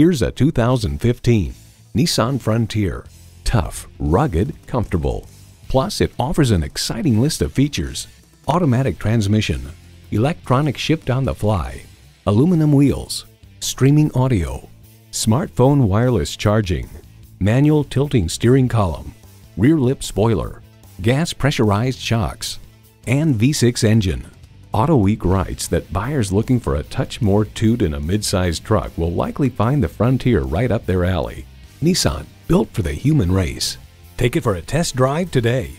Here's a 2015 Nissan Frontier. Tough, rugged, comfortable. Plus, it offers an exciting list of features. Automatic transmission, electronic shift on the fly, aluminum wheels, streaming audio, smartphone wireless charging, manual tilting steering column, rear lip spoiler, gas pressurized shocks, and V6 engine. AutoWeek writes that buyers looking for a touch more toot in a midsize truck will likely find the Frontier right up their alley. Nissan, built for the human race. Take it for a test drive today.